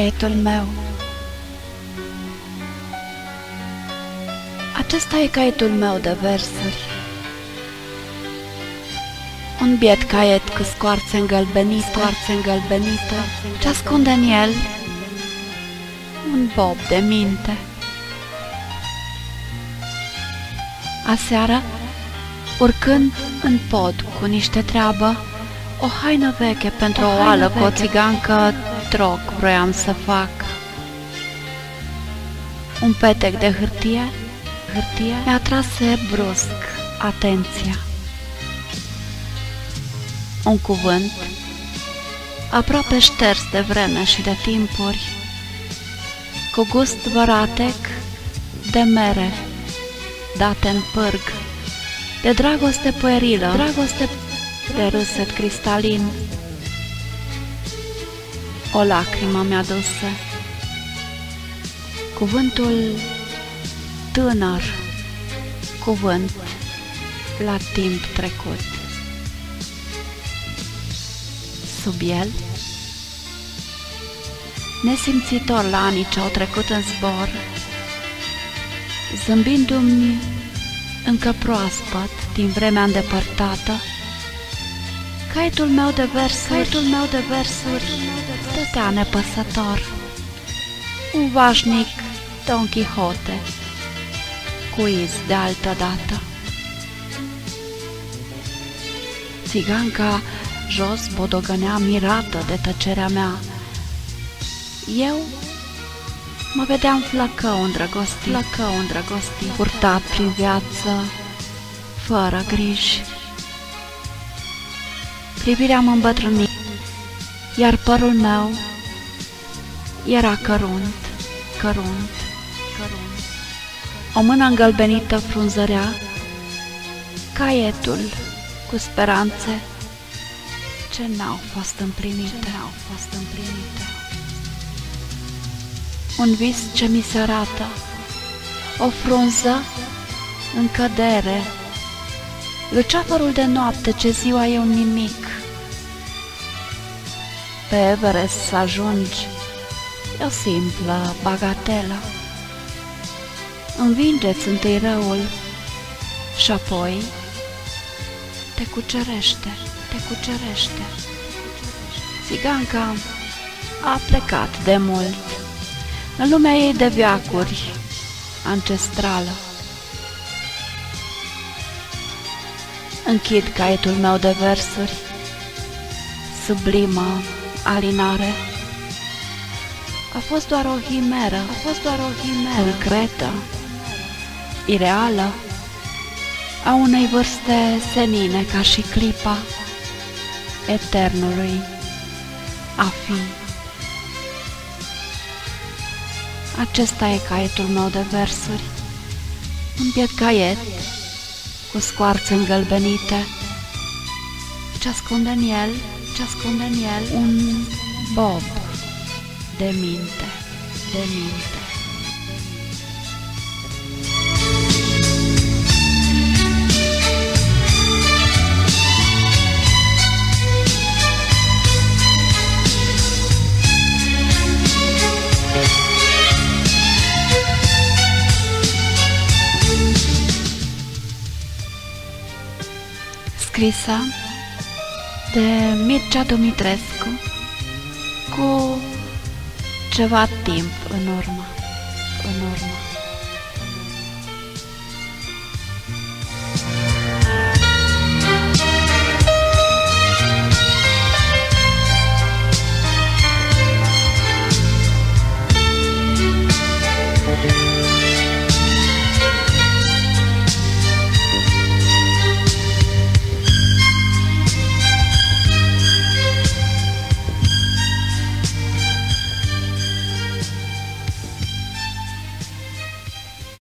caietul meu. Acesta e caietul meu de versuri. Un biet caiet cu scoarțe îngălbenite, scoarțe îngălbenite, ce ascunde în el un bob de minte. Aseară, urcând în pod cu niște treabă, o haină veche pentru o, o oală cu o țigancă troc vroiam să fac. Un petec de hârtie, hârtie mi-a trase brusc atenția. Un cuvânt, aproape șters de vreme și de timpuri, cu gust văratec de mere, date în pârg, de dragoste puerilă, dragoste de râset cristalin. O lacrimă mi-a dusă. Cuvântul tânăr, cuvânt la timp trecut. Sub el, nesimțitor la anii ce au trecut în zbor, zâmbindu-mi încă proaspăt din vremea îndepărtată, Caietul meu de versuri, caietul meu de versuri, stătea nepăsător. Un vașnic Don Quixote, cu iz de altă dată. Țiganca jos bodogănea mirată de tăcerea mea. Eu mă vedeam flăcău îndrăgostit, flăcău îndrăgostit, purtat prin viață, fără griji. Privirea mă îmbătrâni, iar părul meu era cărunt, cărunt, cărunt. O mână îngălbenită frunzărea caietul cu speranțe ce n-au fost împlinite, n-au fost împlinite. Un vis ce mi se arată, o frunză în cădere, luceafărul de noapte ce ziua e un nimic, pe Everest să ajungi e o simplă bagatelă. Învingeți întâi răul și apoi te cucerește, te cucerește. Țiganca a plecat de mult în lumea ei de viacuri ancestrală. Închid caietul meu de versuri, sublimă alinare. A fost doar o himeră, a fost doar o himeră. Concretă, ireală, a unei vârste senine ca și clipa eternului a fi. Acesta e caietul meu de versuri, un biet caiet cu scoarțe îngălbenite, ce ascunde în el ce ascunde în el un bob de minte, de minte. Scrisă de Mircea Dumitrescu cu ceva timp în urmă, în urmă.